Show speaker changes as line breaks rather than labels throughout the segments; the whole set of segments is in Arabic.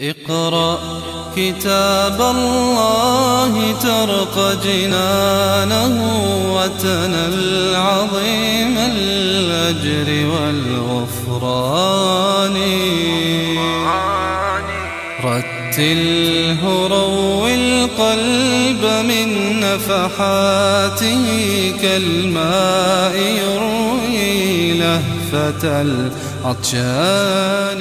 اقرأ كتاب الله ترق جنانه وتنل عظيم الأجر والغفران. رتله روي القلب من نفحاته كالماء يروي لهفة العطشان.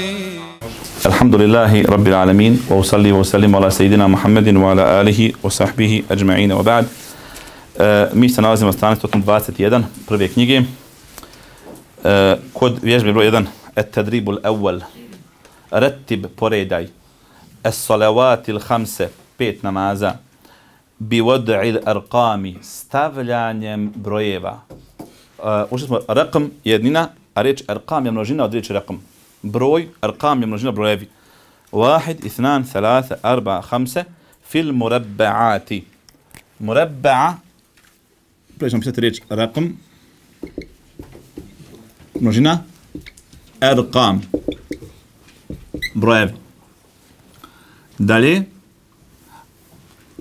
Alhamdulillahi Rabbil Alamin wa usalli wa usallim ala Sayyidina Muhammedin wa ala alihi wa sahbihi ajma'ina wa ba'd. E, Mi se nalazimo na 121 prve knjige. E, kod vježbe broj 1 et tadribul awwal rattib poredaj As-salavatil hamse pet namaza bi wad'il arqami stavljanjem brojeva. E, ušli smo rakam jednina a reč arqam je množina od reči rakam بروي أرقام يوم نجينا بروي واحد اثنان ثلاثة أربعة خمسة في المربعات. مربعة. بلاش نمشي تريج رقم. نجينا أرقام. بروي دالي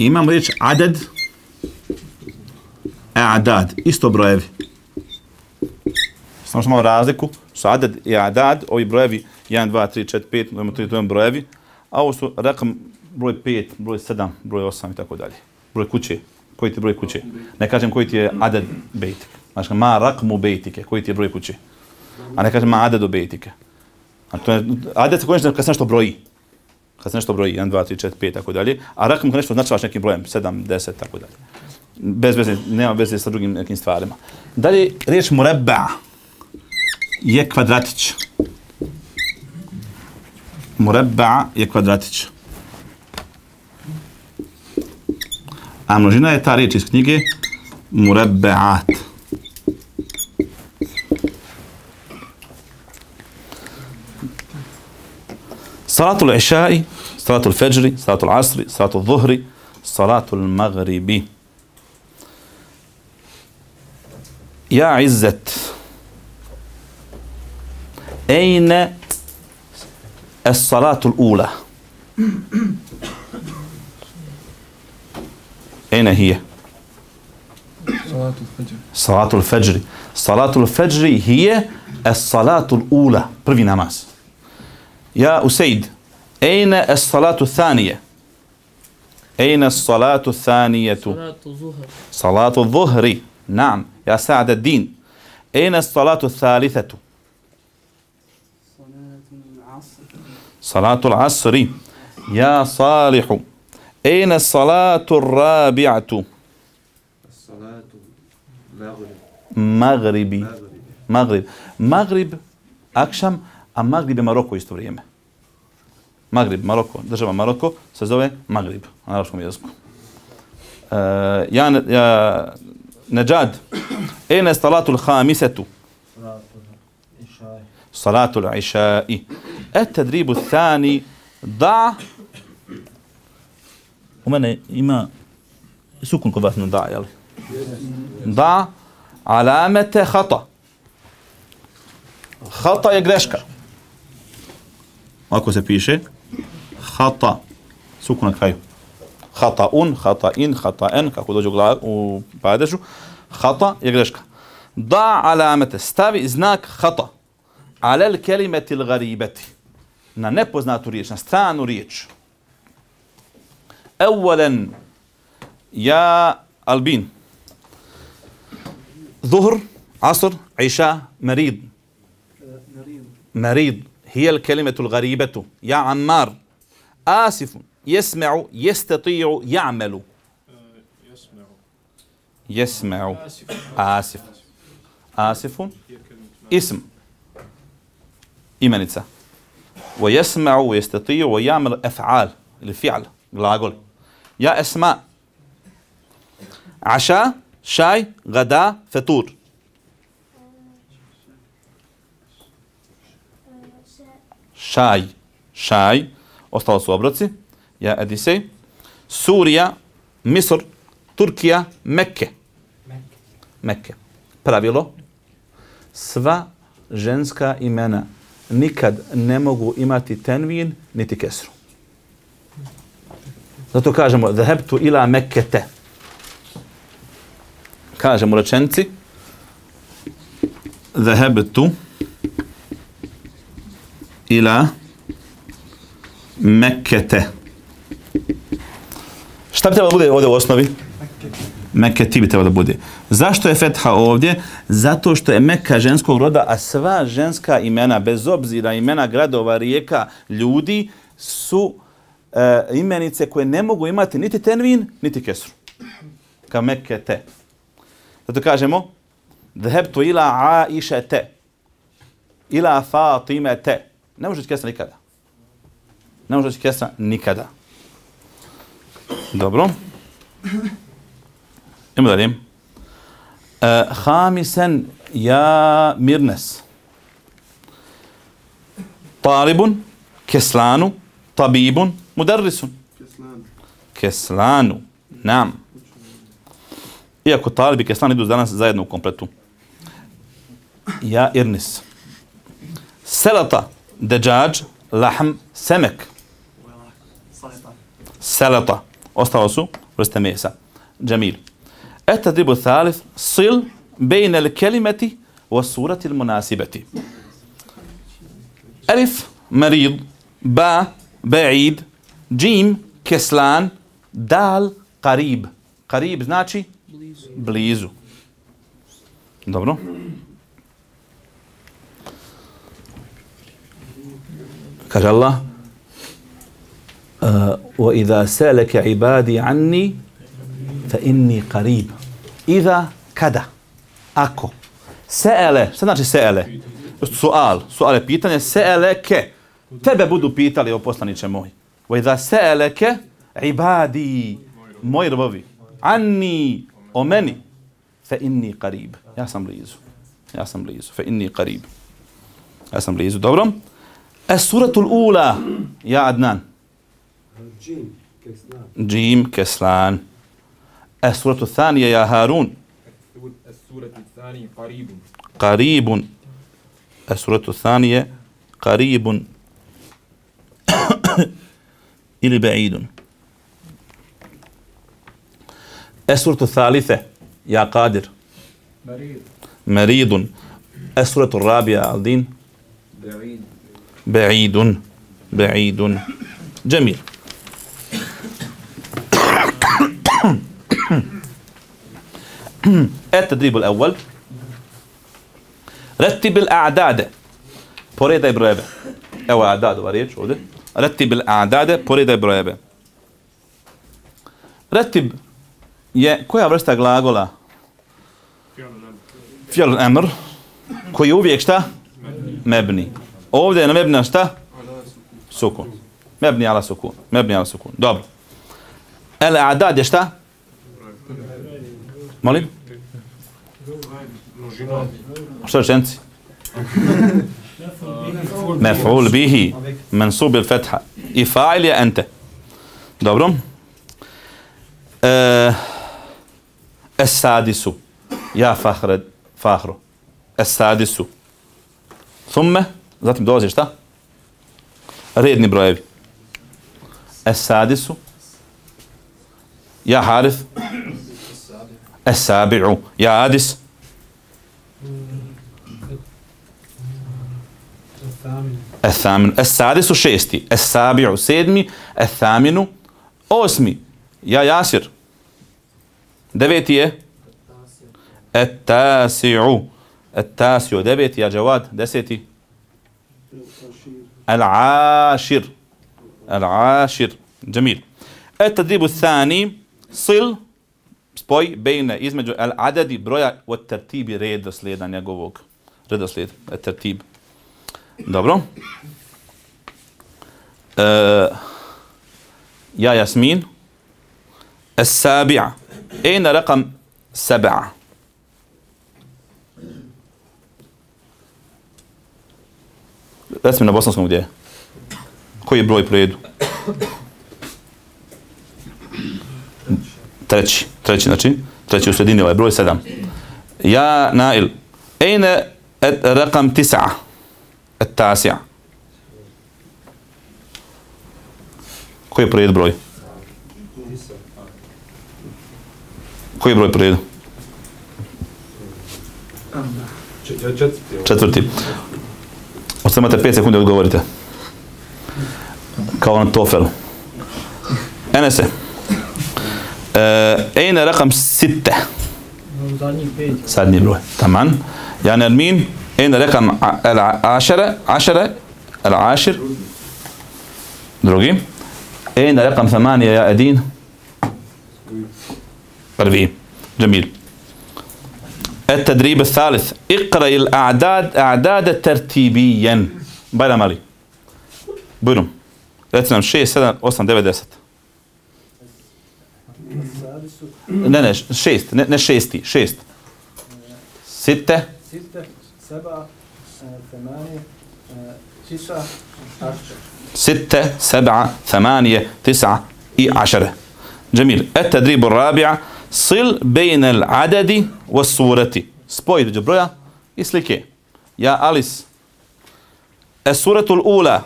إمام ريتش عدد. أعداد. إستو بروي Samo što malo razliku. Su adad i adad, ovi brojevi 1, 2, 3, 4, 5, dojmo to je brojevi, a ovo su rakam broj 5, broj 7, broj 8 i tako dalje. Broj kuće, koji ti je broj kuće? Ne kažem koji ti je adad bejtik. Znači, ma rakmu bejtike, koji ti je broj kuće? A ne kažem ma adadu bejtike. A to je, adad se konečne kad se nešto broji. Kad se nešto broji, 1, 2, 3, 4, 5, tako dalje. A rakmu kad nešto označavaš nekim brojem, 7, 10, tako dalje. Bez veze, nema veze sa drugim nekim stvarima. Dalje, riječ murebba je kvadratić. Murebba je kvadratić. A množina je ta riječ iz knjige Murebbaat. Salatul Išai, Salatul Fajri, Salatul Asri, Salatul Zuhri, Salatul Maghribi. Ja izzet, أين الصلاة الأولى؟ أين هي؟
صلاة الفجر.
صلاة الفجر. صلاة الفجر هي الصلاة الأولى. Prvi namaz. يا أسيد أين الصلاة الثانية؟ أين الصلاة الثانية؟
صلاة الظهر.
صلاة الظهر. نعم. يا سعد الدين أين الصلاة الثالثة؟ صلاة العصر. يا صالح أين الصلاة الرابعة؟
الصلاة
مغرب. مغرب. مغرب أكشم مغرب مروكو يستوريما مغرب مروكو. دجما مروكو سزوي مغرب. أنا أرشكم يزكو. آه، يا نجاد أين الصلاة الخامسة؟ الصلاة صلاة العشاء. التدريب الثاني ضع. ومن إما سكن كبات ضع يلا. ضع علامة خطأ. خطأ يجريشك ماكو سبيشة. خطأ. سكنك خير خطأ خطأ إن خطأ إن كاكو دوجو غلاء وبعدشو. خطأ يجريشك ضع علامة. استاوي إزناك خطأ. Alel kelimeti l-garibeti. na nepoznatu riječ, na stranu riječ. Evvelen, ja Albin. Zuhr, Asr, Isha, Marid. مريض هي الكلمة الغريبة يا عمار آسف يسمع يستطيع يعمل
يسمع
يسمع
آسف
آسف آسف imenica. Wa jesma'u, wa jestatiju, wa jamil af'al, ili fi'al, glagoli. Ja esma, aša, šaj, gada, fetur. Šaj, šaj, ostalo su obroci. Ja Edisej. Surija, Misr, Turkija, Mekke. Mekke. Pravilo. Sva ženska imena nikad ne mogu imati tenvin niti kesru. Zato kažemo dhahebtu ila mekete. Kažemo rečenci dhahebtu ila mekete. Šta bi trebalo da bude ovdje u osnovi? Meketi bi trebalo da bude. Zašto je fetha ovdje? Zato što je Mekka ženskog roda, a sva ženska imena, bez obzira imena gradova, rijeka, ljudi, su e, imenice koje ne mogu imati niti tenvin, niti kesru. Ka Mekkete. Zato kažemo, dhebtu ila Aishete, ila Fatimete. Ne može kesra nikada. Ne može kesra nikada. Dobro. Idemo dalje. Uh, hamisen ja mirnes. Talibun, keslanu, tabibun, mudarrisun.
Keslan.
Keslanu. Nam. Iako talib i keslan idu danas zajedno u kompletu. Ja irnis. Selata, deđađ, lahm, semek. Selata. Ostalo su vrste mesa. Džemil. التدريب الثالث صل بين الكلمة والصورة المناسبة. ألف مريض با بعيد جيم كسلان دال قريب. قريب znači blizu dobro kaže Allah uh, وإذا سألك عبادي عني فإني قريب. إذا kada ako seele šta znači seele sual sual je pitanje seeleke tebe budu pitali o poslanice moj wa idha seeleke ibadi moji robovi anni o meni fa inni qarib ja sam blizu ja sam blizu fa inni qarib ja sam blizu dobro as-suratul ula ja Adnan
Džin, keslan.
جيم كسلان السورة الثانية يا هارون.
السورة الثانية قريب.
قريب السورة الثانية قريب. إلى بعيد. السورة الثالثة يا قادر.
مريض.
مريض السورة الرابعة الدين
Ba'id.
بعيد. بعيد. جميل. التدريب الأول رتب الأعداد. بريدة برابة أو أعداد وريج شو رتب الأعداد. بريدة برابة رتب يا كويا برستا غلاغولا فيال الأمر كويا وبيك شتا مبني أو أنا مبني شتا سكون مبني على سكون مبني على سكون دوب الأعداد يشتا Molim? Što bihi mansub bil fetha. I fa'il je ente. Dobro. E, es sadisu. Ja fahred, fahru. Es sadisu. Thumme, zatim dolazi šta? Redni brojevi. Es sadisu. Ja harith. Sabi'u. Ja adis. الثامن. السادس شيستي. السابع سيدمي. الثامن أوسمي. يا ياسر. دبيتي التاسع. التاسع. دبيت يا جواد. دسيتي. العاشر. العاشر. جميل. التدريب الثاني. صل spoj bejne između al adadi broja u tertibi redoslijeda njegovog redoslijed tertib dobro e, ja Jasmin السابعة أين رقم سبعة Reci mi na bosanskom gdje je. Koji je broj po redu? Treći. Treći, znači. Treći u sredini ovaj broj sedam. Ja, Nail. Ejne et rakam tisa. Et tasija. Koji je po broj? Koji je broj prijed?
Četvrti.
Četvrti. Ostavite imate 5 sekundi odgovorite. Kao na tofel. Enese. Enese. آه، أين
رقم ستة؟
سعدني بروح. تمام. يعني المين أين رقم العشرة عشرة؟ العاشر؟ دروجي أين رقم ثمانية يا أدين؟ أربعين. جميل. التدريب الثالث. اقرأ الأعداد أعدادا ترتيبيا. بلا مالي. بلوم لا تنام شيء سنة أصلا ده Ne, ne, šest, ne, ne šesti, šest. Sitte,
ستة سبعة آه، ثمانية آه، تسعة عشرة
ستة سبعة ثمانية تسعة إي عشرة جميل التدريب الرابع صل بين العدد والصورة سبوي جبرويا يسلكي يا أليس الصورة الأولى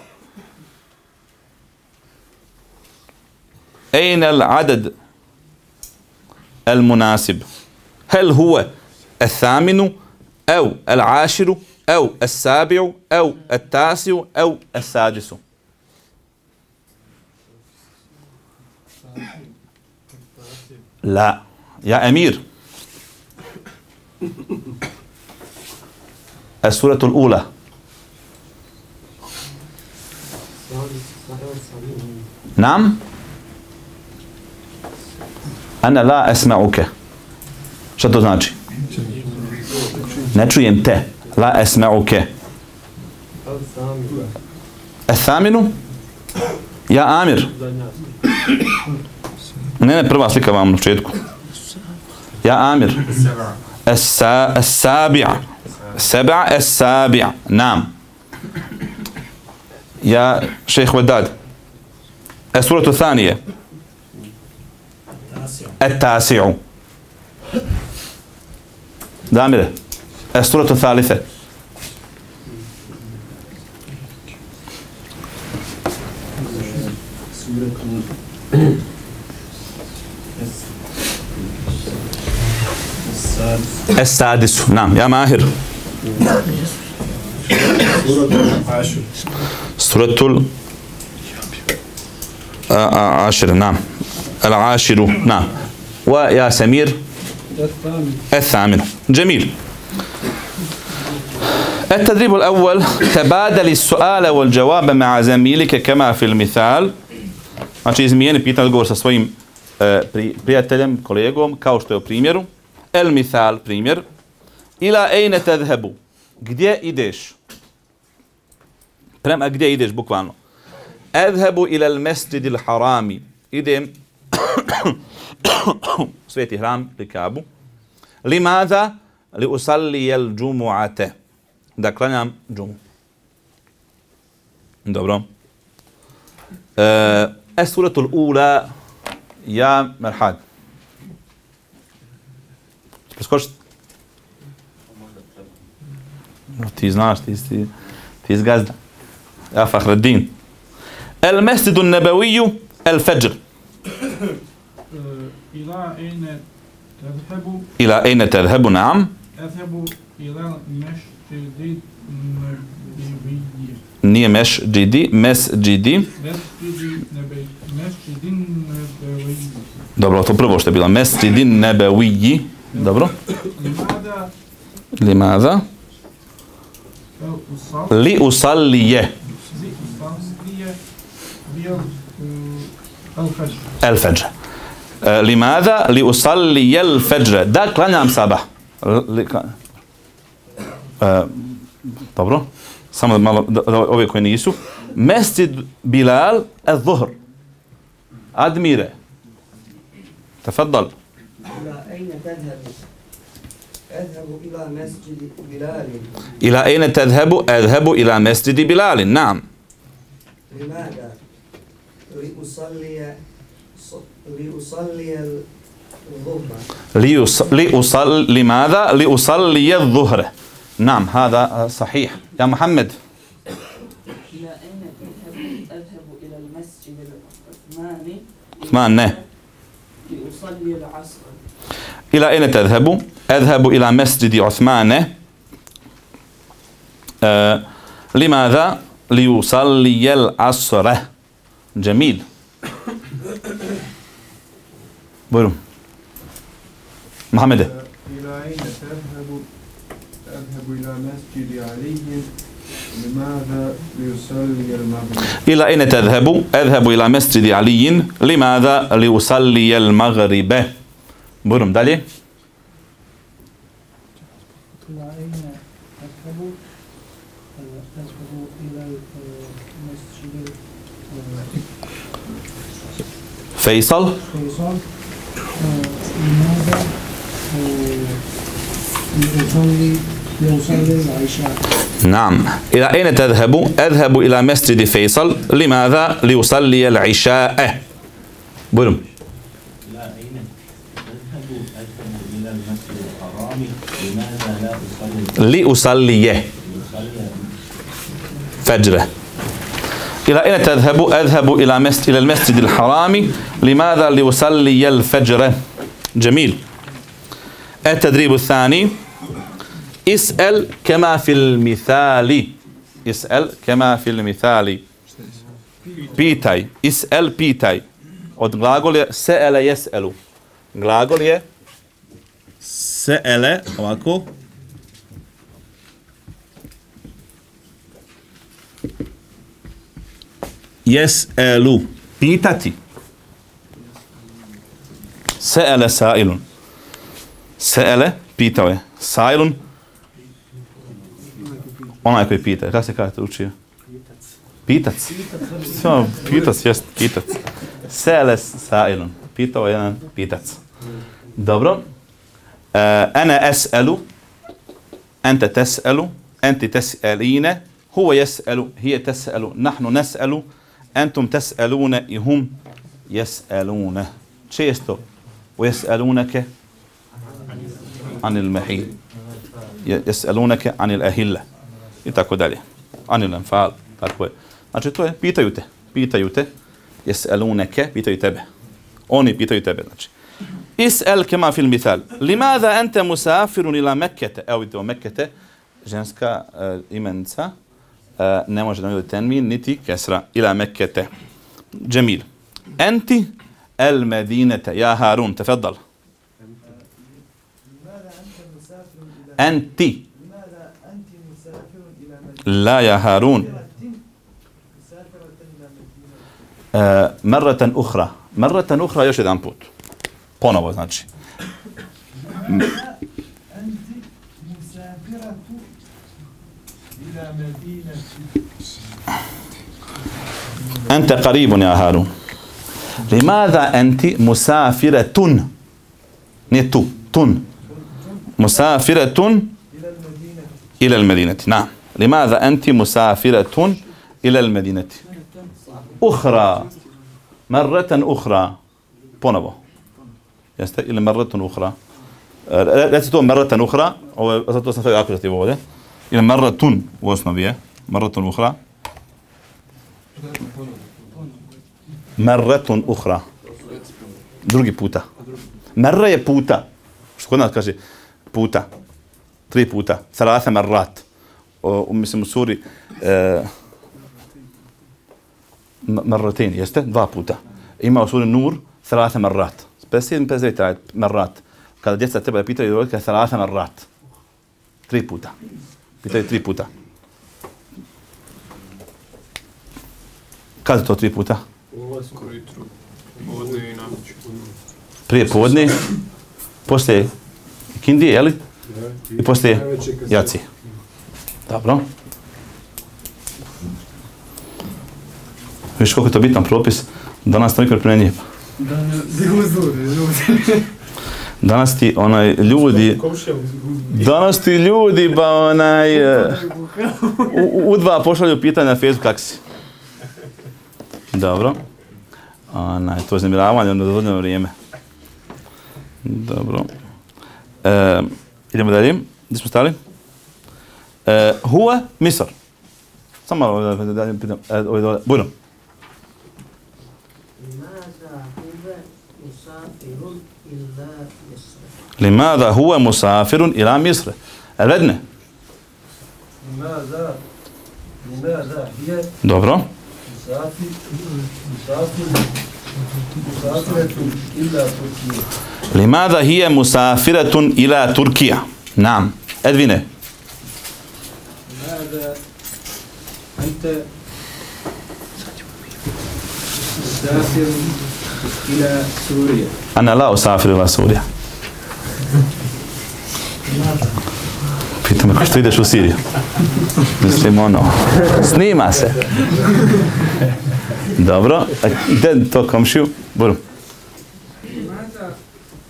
أين العدد المناسب. هل هو الثامن أو العاشر أو السابع أو التاسع أو السادس؟ لا. يا أمير. السورة الأولى. نعم. Ana la esma'uke. Šta to znači? Ne čujem te. La esma'uke. Esaminu? Ja Amir. Ne, ne, prva slika vam na početku. Ja Amir. Esabija. Seba esabija. Nam. Ja šeheh Vedad. Esuratu Thanije. Esuratu Thanije. التاسع. دامرة السورة الثالثة. السادس. نعم يا ماهر. سورة ال آه، آه، نعم. العاشر. نعم. ويا سمير
الثامن
الثامن جميل التدريب الأول تبادل السؤال والجواب مع زميلك كما في المثال Znači, izmijeni pitanje odgovor sa svojim e, pri, prijateljem, kolegom, kao što je u primjeru. El mithal, primjer. Ila ejne tadhebu. Gdje ideš? Prema gdje ideš, bukvalno. Adhebu ila al mesjid il harami. Idem sveti hram, li Kabu. Limadha li usalli jel džumu'ate. Da klanjam džumu. Dobro. E, السورة الأولى يا مرحاد Preskočit. No, ti znaš, ti, ti, ti iz gazda. Ja Fahreddin. El mesjidu nebeviju el fajr.
Eh, ila ejne tezhebu
ila ejne tezhebu nam
tezhebu ila meš tezhebu
nije meš džidi, mes džidi. Dobro, to prvo što je bilo, mes džidi nebe
uji.
Dobro.
Limada.
Li usalli
je. Li usalli
je. Li E, Limaza li usalli el fajr. Da klanjam sabah. Li, e, dobro. Samo malo da, da, ove koje nisu. Mesjid Bilal el zuhr. Admire. تفضل
إلى أين تذهب؟ أذهب إلى مسجد بلال
إلى أين تذهب؟ أذهب إلى مسجد بلال نعم
لماذا؟ لأصلي لأصلي الظهر.
ليص... لأصل... لماذا؟ لأصلي الظهر. نعم هذا صحيح. يا محمد.
إلى أين تذهب؟ أذهب إلى المسجد العثماني.
عثمان نه.
لأصلي العصر.
إلى أين تذهب؟ أذهب إلى مسجد عثمان. آه لماذا؟ ليصلي العصر. جميل. بولم محمد.
إلى أين تذهب؟ أذهب إلى مسجد علي؟ لماذا ليصلي المغرب؟
إلى أين تذهب؟ أذهب
العشاء.
نعم. إلى أين تذهب؟ أذهب إلى مسجد فيصل. لماذا؟ ليصلي العشاء.
لا أين أذهب أذهب إلى المسجد الحرام. لماذا لا أصلي؟
لأصلي.
أصلي
فجر إلى أين تذهب؟ أذهب إلى مسجد إلى المسجد الحرام. لماذا؟ لأصلي الفجر؟ جميل. التدريب الثاني. اسأل كما في المثال اسأل كما في المثال pitaj اسأل pitaj od glagol je سأل يسأل. Glagol je سأل, ovako, يسأل. Pitati. Seele sailun. Seele, pitao je. Sailun, onaj koji pita. Kako se kaže to učio? Pitac. Samo, pitac, jest, pitac. Seele sailun. Pitao je jedan pitac. Dobro. Uh, ana es'elu. Ente tes'elu. Enti tes'eline. هو يسأل هي تسأل نحن نسأل أنتم تسألون هم يسألون često ويسألونك عن المحيط يسألونك عن الأهلة i tako dalje. Anilen fal, tako je. Znači to je, pitaju te, pitaju te, jes eluneke, pitaju tebe. Oni pitaju tebe, znači. Is el kema fil mithal. Limada ente musafirun ila mekete. Evo vidite o mekete, ženska uh, imenca, uh, ne može da mi tenmin, niti kesra ila mekete. Džemil. Enti el medinete, ja Harun, tefeddal. Enti. Enti. لا يا هارون. آه مرة أخرى مرة أخرى još jedan put ponovo znači أنت قريب يا هارون. لماذا أنت مسافرة؟ نتو تن مسافرة إلى المدينة. نعم. لماذا أنت مسافرة إلى المدينة؟ أخرى مرة أخرى. بونبو يست إلى مرة أخرى. لا تتوم مرة أخرى. أو أصلا في أكثر تبغى إلى مرة واسمه بيه مرة أخرى. مرة أخرى. Merra je puta. Što kod nas kaže puta. Tri puta. Salasa marrat. O, u, mislim u suri e, marratin, jeste? Dva puta. Ima u suri Nur salasa marrat. 57 59 ajet marrat. Kada djeca treba da pitaju roditelja salasa marrat. Tri puta. Pitaju tri puta. Kada to tri puta? Prije podne, poslije kindije, jeli? I poslije jaci. Dobro. Viš koliko je to bitan propis, danas to nikad primjenjuje. Danas ti onaj ljudi, danas ti ljudi ba onaj, e, u, u dva pošalju pitanja na Facebook kak si. Dobro. Onaj, to je znemiravanje na dozvoljeno vrijeme. Dobro. E, idemo dalje. Gdje smo stali?
هو مسافر إلا مصر؟
لماذا هو مسافر إلى مصر؟ أردنا.
لماذا لماذا هي
dobro
مسافرة إلا تركيا؟
لماذا هي مسافرة إلى تركيا؟ نعم. أدفنه
لماذا أنت مسافر إلى سوريا
أنا لا أسافر إلى سوريا Pita me što ideš u Siriju. Mislim ono, snima se. Dobro, a gdje to komšiju? Budu.
لماذا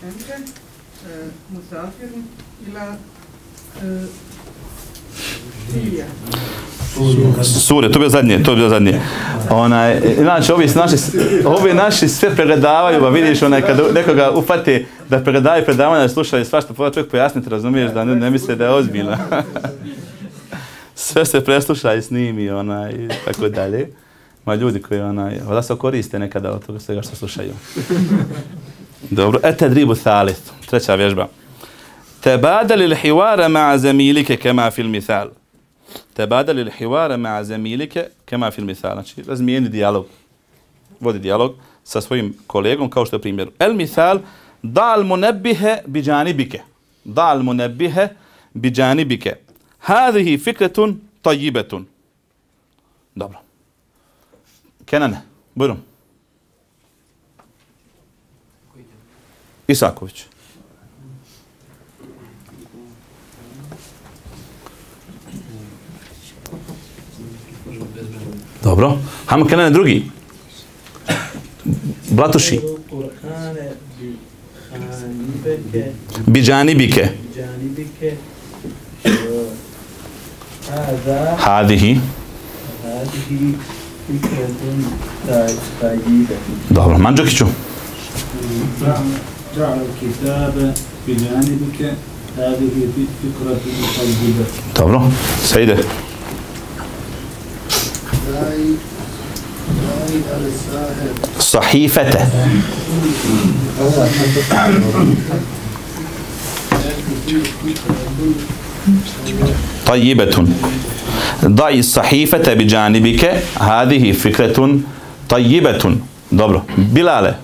أنت آه، مسافر إلى آه، سوريا
Sure, to je zadnje, to je zadnje. Onaj, znači, ovi naši, ovi naši sve pregledavaju, pa vidiš onaj, kad nekoga upati da pregledaju predavanja, slušaju svašta, pa čovjek pojasniti, razumiješ da ne, ne misle da je ozbiljno. sve se presluša i snimi, onaj, i tako dalje. Ma ljudi koji, onaj, da se koriste nekada od toga svega što slušaju. Dobro, ete dribu thalith, treća vježba. Tebadali lihivara ma'a zemilike kema fil mithalu. تبادل الحوار مع زميلك كما في المثال znači razmijeni dijalog vodi dijalog sa svojim kolegom kao što je primjer el misal dal munabbihe bi janibike dal munabbihe bi janibike هذه فكرة طيبة dobro Kenan buyurun Isaković Dobro. Hajmo krenuti na drugi. Blatuši. Biđanibike.
هذا
Hadihi.
طيبة
Dobro. Mandžukiću.
جعل الكتاب بجانبك هذه فكرة طيبة
Dobro. Sejde. صحيفة طيبة. ضعي الصحيفة بجانبك. هذه فكرة طيبة. دبر. بلالة.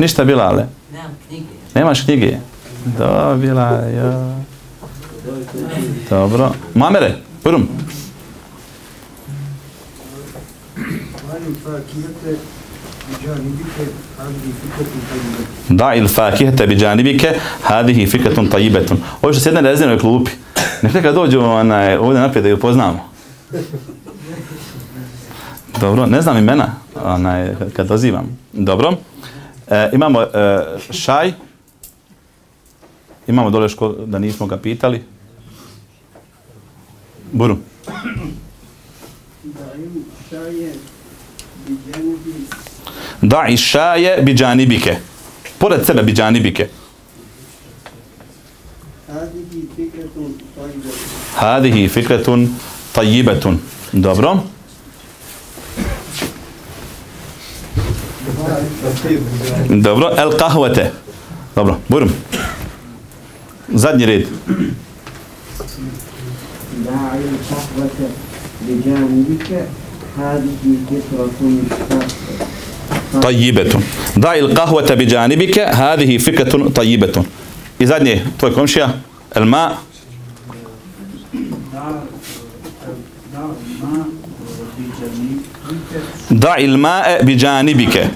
نشتا بلالة. نعم كنيجي
نعم دا بلالة دبر. مامرة. برم.
Da il fakihete bi džanibike, hadihi fikretun tajibetun. Ovo što sjedne na rezervnoj klupi. Nek neka dođu onaj, ovdje naprijed da ju poznamo. Dobro, ne znam imena onaj, kad dozivam. Dobro. E, imamo e, šaj. Imamo dole ško, da nismo ga pitali. Buru. ضعي الشاي بجانبك. بولد سبب بجانبك.
هذه فكرة طيبة.
dobro dobro القهوة. dobro prema zadnji red
ضعي القهوة بجانبك.
طيبة. ضع القهوة بجانبك. هذه فكرة طيبة. إذا نيه تويكم شيا الماء. ضع الماء بجانبك.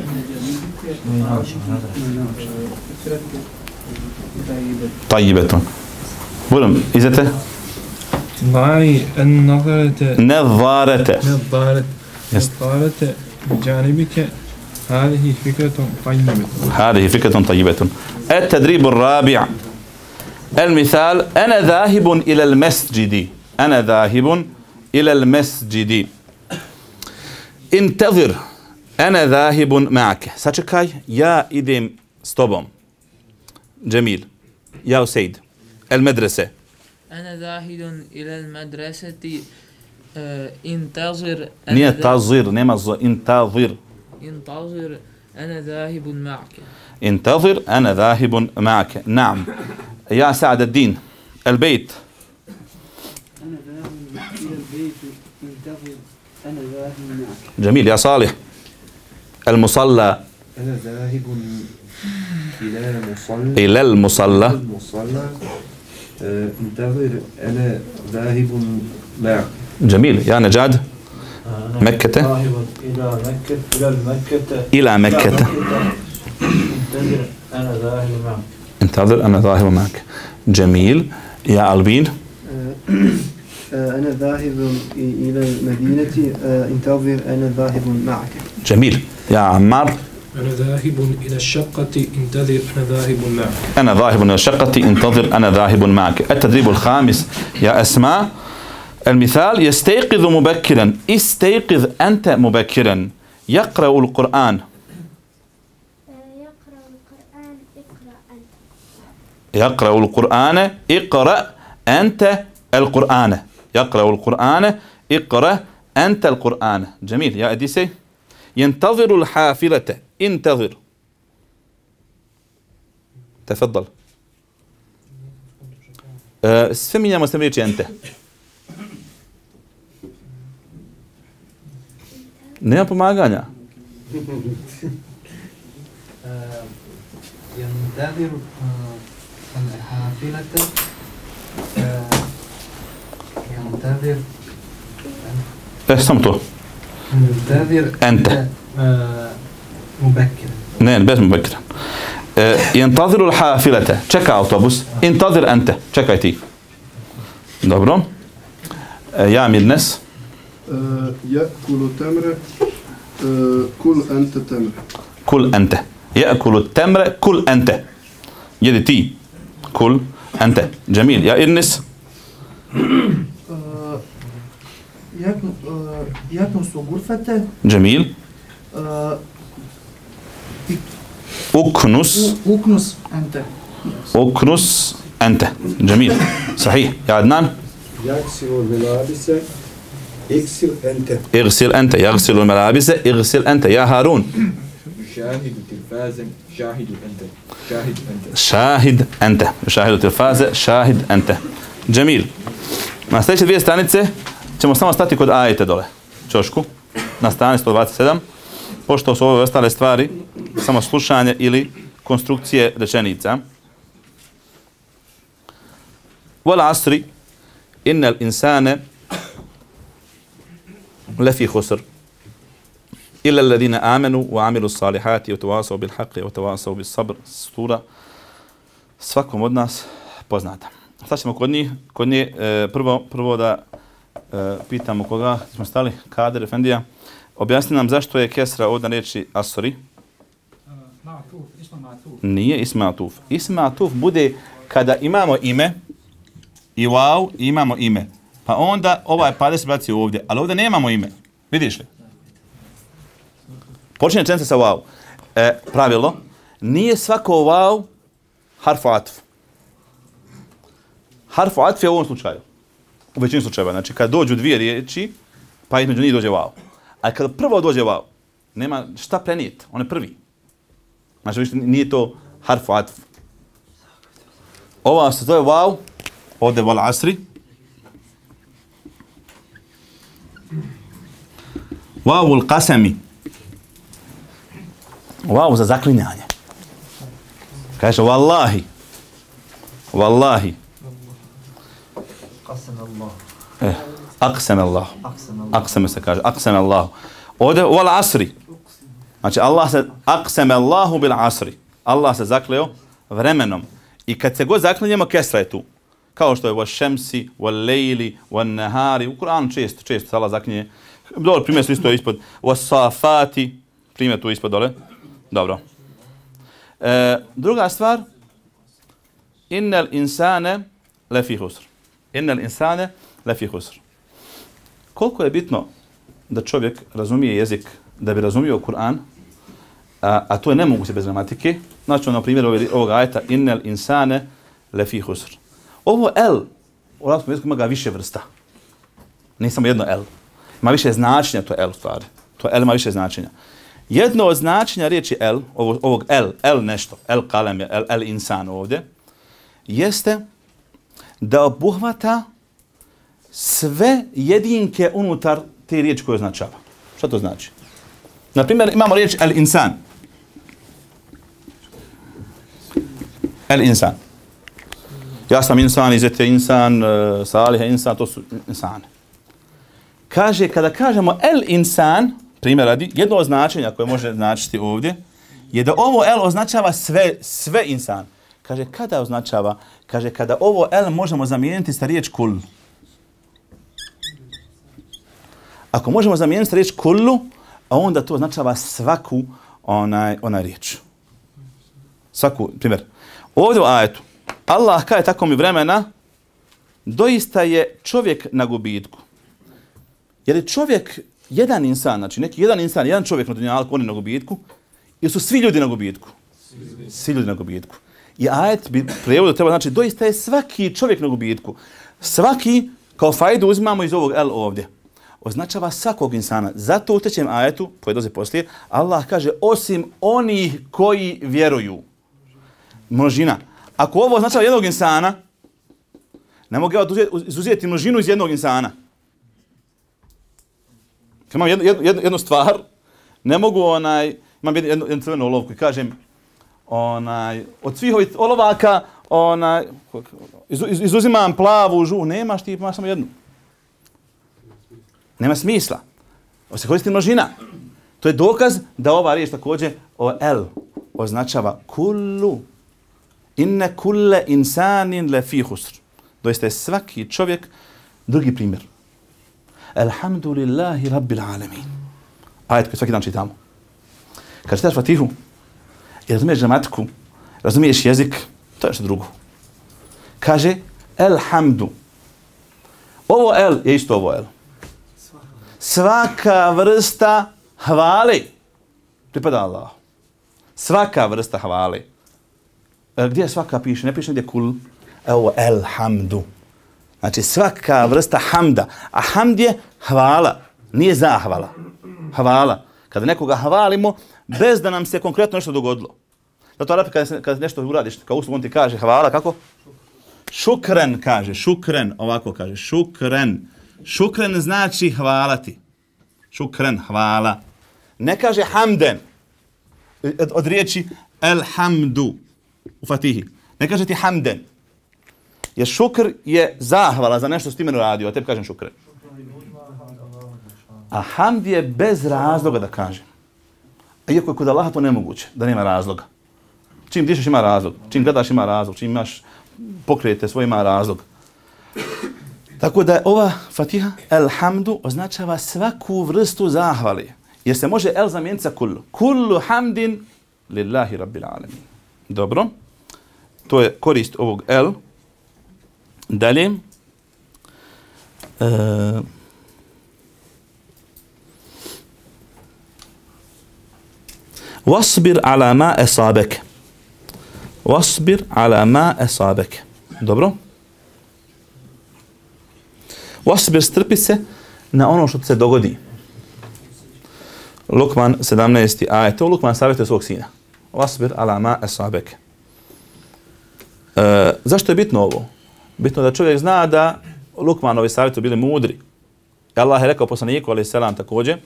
طيبة. طيبة بولم إذا
ضعي النظرة. نظارة.
Jest.
نظارة بجانبك. هذه فكرة طيبة.
هذه فكرة طيبة. التدريب الرابع. المثال أنا ذاهب إلى المسجد. أنا ذاهب إلى المسجد. انتظر. أنا ذاهب معك. ساتشكاي يا إدم ستوبم جميل. يا سيد. المدرسة.
أنا ذاهب إلى المدرسة آه، انتظر
نيمة ز- انتظر.
انتظر أنا ذاهب معك.
انتظر أنا ذاهب معك. نعم. يا سعد الدين البيت.
أنا ذاهب إلى البيت انتظر أنا ذاهب معك.
جميل. يا صالح المصلى.
أنا ذاهب إلى مصلى
إلى المصلى.
المصلى. انتظر. أنا ذاهب معك.
جميل. يا نجاد مكة.
ذاهب إلى مكة إلى المكة.
إلى مكة.
انتظر أنا ذاهب معك.
انتظر أنا ذاهب معك. جميل. يا ألبين؟
أنا ذاهب إلى المدينة. انتظر أنا ذاهب معك.
جميل. يا عمار؟
أنا ذاهب إلى الشقة انتظر أنا ذاهب معك.
أنا ذاهب إلى الشقة انتظر أنا ذاهب معك. التدريب الخامس يا أسماء المثال يستيقظ مبكرا. استيقظ أنت مبكرا. يقرأ القرآن.
يقرأ القرآن اقرأ أنت
القرآن. يقرأ القرآن اقرأ أنت القرآن. جميل. يا أديسي. ينتظر الحافلة. انتظر تفضل أه سمي ما سميتش أنت Nema pomaganja.
ينتظر الحافلة ينتظر
ايش سمته؟
ينتظر
أنت
مبكرا.
نعم بس مبكرا. أه ينتظر الحافلة. čeka autobus انتظر أنت. čekaj ti dobro أه ja Mirnes
يأكل تمر كل أنت تمر.
كل أنت. يأكل التمر. كل أنت. يدي تي. كل أنت. جميل. يا إرنس
يكنس غرفته.
جميل. أكنس.
أكنس أنت.
أكنس أنت. جميل. صحيح. يا عدنان.
يغسل الملابس. اغسل أنت.
اغسل أنت. يغسل الملابس. اغسل أنت. يا هارون.
يشاهد تلفازا شاهد أنت. شاهد أنت.
شاهد أنت. يشاهد التلفاز. شاهد أنت. جميل. Na sljedeće dvije stranice ćemo samo stati kod ajete dole, čošku, na strani 127, pošto su ove ostale stvari samo slušanje ili konstrukcije rečenica. Wal asri, innel insane lefi husr. Illa alladhina amanu wa amilu salihati wa tawasaw bil haqqi wa tawasaw bis sabr. Sura svakom od nas poznata. Šta ćemo kod njih? Kod njih e, prvo, prvo da e, pitamo koga smo stali, kader, efendija objasni nam zašto je Kesra ovdje reči Asori. Nije Isma Atuf. Isma Atuf bude kada imamo ime i wow, imamo ime. Pa onda ovaj pade se baci ovdje, ali ovdje nemamo ime. Vidiš li? Počinje rečenica sa wow. E, pravilo, nije svako wow harfu atf. Harfu atf je u ovom slučaju. U većini slučajeva. Znači, kad dođu dvije riječi, pa između njih dođe wow. A kada prvo dođe vav, nema šta prenijeti, on je prvi. Znači, više nije to harfu atfu. Ova se zove vav, ovdje je vala asri. Vao ul kasemi. Vao za zaklinjanje. Kaže, vallahi. Vallahi.
Kasem Allah.
Eh. Aksem Allah. Aksem se kaže. Aksem Allah. Ode u al asri. Znači Allah se, aksem Allahu bil asri. Allah se zakleo vremenom. I kad se god zaklenjemo, kesra je tu. Kao što je wa šemsi, wa lejli, wa nahari. U Kur'anu često, često se Allah zaklinje. Dobro, primjer su isto ispod. Wa safati. Primjer tu ispod dole. Dobro. E, druga stvar. Innal insane lefi husr. Innal insane lefi husr. Koliko je bitno da čovjek razumije jezik, da bi razumio Kur'an, a, a to je nemoguće bez gramatike. Znači, na primjer ovog, ovog ajeta, innel insane lefi husr. Ovo el, u arabskom jeziku ima ga više vrsta. Nije samo jedno el. Ima više značenja to el stvari. To el ima više značenja. Jedno od značenja riječi el, ovog, ovog el, el nešto, el kalem je, el, el insan ovdje, jeste da obuhvata sve jedinke unutar te riječi koje označava. Šta to znači? Na primjer, imamo riječ el insan. El insan. Ja sam insan, izete insan, eh, Salih insan, to su insane. Kaže, kada kažemo el insan, primjer radi, jedno od koje može značiti ovdje, je da ovo el označava sve, sve insan. Kaže, kada označava? Kaže, kada ovo el možemo zamijeniti sa riječ kul. Ako možemo zamijeniti riječ kullu, onda to označava svaku onaj, onaj riječ. Svaku, primjer. Ovdje u ajetu, Allah kaže tako mi vremena, doista je čovjek na gubitku. Jer je čovjek jedan insan, znači neki jedan insan, jedan čovjek na dunjalku, on je na gubitku, ili su svi ljudi na gubitku? Svi ljudi na gubitku. I ajet bi prevodio treba znači doista je svaki čovjek na gubitku. Svaki kao fajdu uzimamo iz ovog el ovdje. Označava svakog insana. Zato u trećem ajetu, koji doze poslije, Allah kaže osim onih koji vjeruju. Množina. Ako ovo označava jednog insana, ne mogu ja izuzeti množinu iz jednog insana. Kad imam jednu, jednu, jednu stvar, ne mogu onaj, imam jednu, jednu, jednu crvenu olovku i kažem, onaj, od svih ovih olovaka, onaj, iz, iz, izuzimam plavu, žu, nemaš ti, imaš samo jednu. Nema smisla. Ovo se koristi množina. To je dokaz da ova riječ također o el označava kullu. Inne kulle insanin le fi husr. Doista je svaki čovjek drugi primjer. Alhamdulillahi rabbil alamin. Ajet koji svaki dan čitamo. Kad čitaš Fatihu i razumiješ gramatiku, razumiješ jezik, to je što drugo. Kaže, elhamdu. Ovo el je isto ovo el. Svaka vrsta hvali pripada Allah. Svaka vrsta hvali. E, gdje svaka piše? Ne piše gdje kul. Evo elhamdu. Znači svaka vrsta hamda. A hamd je hvala. Nije zahvala. Hvala. Kada nekoga hvalimo, bez da nam se konkretno nešto dogodilo. Zato Arapi kada, kada nešto uradiš, kao uslug, on ti kaže hvala, kako? Šukren kaže, šukren, ovako kaže, šukren. Šukren znači hvala ti. Šukren, hvala. Ne kaže hamden. Od, riječi elhamdu u fatihi. Ne kaže ti hamden. Jer šukr je zahvala za nešto s tim radio, a tebi kažem šukren. A hamd je bez razloga da kažem. A iako je kod Allaha to nemoguće, da nema razloga. Čim dišeš ima razlog, čim gledaš ima razlog, čim imaš pokrete svoj ima razlog. Tako da ova fatiha, elhamdu, označava svaku vrstu zahvali. Jer se može el zamijeniti sa kullu. Kullu hamdin lillahi rabbil alamin. Dobro. To je korist ovog el. Dalje. E, Wasbir ala ma esabek. Wasbir ala ma esabek. Dobro? Wasbir strpi se na ono što se dogodi. Lukman 17. ajet. To Lukman savjetuje svog sina. Wasbir ala ma esabeke. E, zašto je bitno ovo? Bitno da čovjek zna da Lukmanovi savjeti bili mudri. Allah je rekao poslaniku, ali selam također,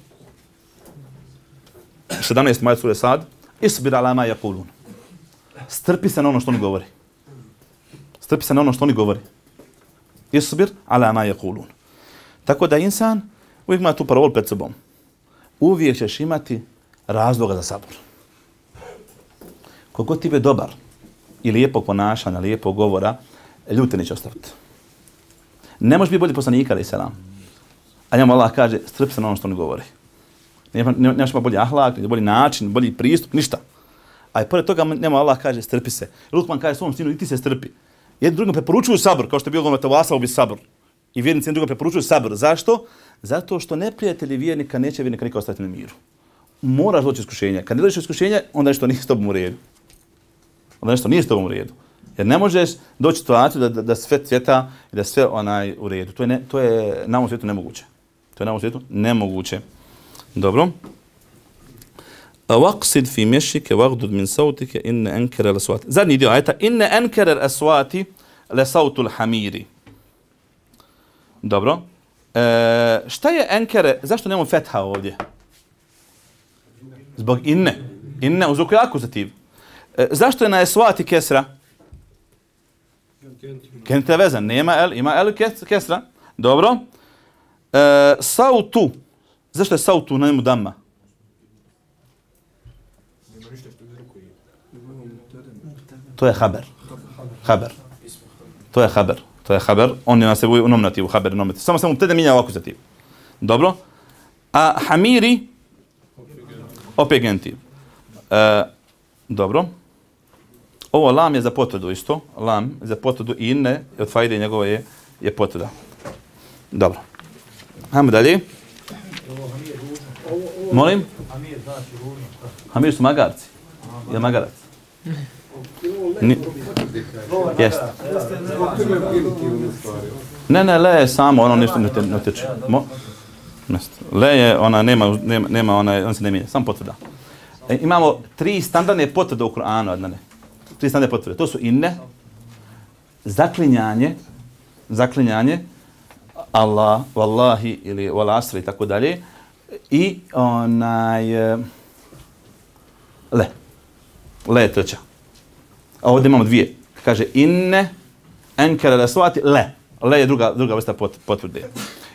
17. maja sure Sad, isbir ala ma yakulun. Strpi se na ono što oni govori. Strpi se na ono što oni govori. Isbir ala ma yakulun. Tako da insan uvijek ima tu parol pred sobom. Uvijek ćeš imati razloga za sabor. Kogod ti je dobar i lijepog ponašanja, lijepog govora, ljute neće ostaviti. Ne možeš biti bolji poslanik, ali selam. A njemu Allah kaže, strpi se na ono što oni govori. Nema, nema, nemaš bolji ahlak, bolji način, bolji pristup, ništa. A i pored toga nema Allah kaže, strpi se. Lukman kaže svom sinu, i ti se strpi. Jedni drugom preporučuju sabr, kao što je bilo ono, gometa u Asavu bi sabr. I vjernici jedni drugom preporučuju sabr. Zašto? Zato što neprijatelji vjernika neće vjernika nikad ostati na miru. Moraš doći iskušenja. Kad ne dođeš iskušenja, onda nešto nije s tobom u redu. Onda nešto nije s tobom u redu. Jer ne možeš doći u situaciju da, da, da sve cvjeta i da sve onaj u redu. To je, ne, to je na ovom svijetu nemoguće. To je na ovom svijetu nemoguće. Dobro. واقصد في مشيك واغضض من صوتك إن أنكر الأصوات zadnji dio ajeta إن أنكر الأصوات لصوت الحمير dobro e, šta je enkere zašto nemamo fetha ovdje zbog inne inne je akuzativ e, zašto je na eswati kesra Kente vezan, nema el, ima el kes- kesra. Dobro. E, sautu. Zašto je sautu na njemu damma? To je haber. Haber. To je haber. To je haber. On je na sebi u nominativu, haber nominativ. Samo se mu tede minja akuzativ. Dobro. A hamiri opet genitiv. E, dobro. Ovo lam je za potvrdu isto. Lam za potvrdu i inne od fajde njegove je, je potvrda. Dobro. Hajmo dalje. Molim? Hamir su magarci. Je magarac? Ni... Jest. Ne, ne, le je samo, ono ništa ne, te- ne teče. Mo... Le je, ona nema, nema, nema ona, on se ne mijenja, samo potvrda. E, imamo tri standardne potvrde u Kur'anu, Adnane. Tri standardne potvrde. To su inne, zaklinjanje, zaklinjanje, Allah, Wallahi ili Wal Asri i tako dalje. I onaj, e, le. Le je treća. A ovdje imamo dvije. Kaže inne, enkele le svati, le. Le je druga, druga vrsta pot, potvrde.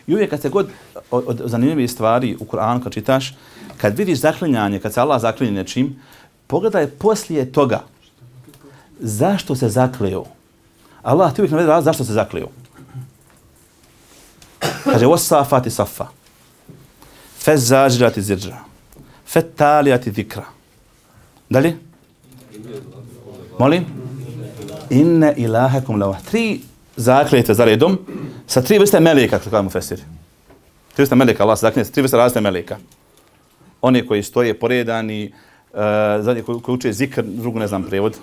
I uvijek kad se god od, od zanimljivih stvari u Kur'anu kad čitaš, kad vidiš zaklinjanje, kad se Allah zaklinje nečim, pogledaj poslije toga zašto se zakleo. Allah ti uvijek navede razlog zašto se zakleo. Kaže, wasafati safa, fezzađirati zirđa, fettalijati zikra. Dalje? Molim? Inne ilahakum lavah. Tri zakljete za redom sa tri vrste meleka, kako kažemo fesir. Tri vrste meleka, Allah se zakljene sa tri vrste različite meleka. Oni koji stoje poredani, uh, zadnji koji, koji uče zikr, drugu ne znam prevod.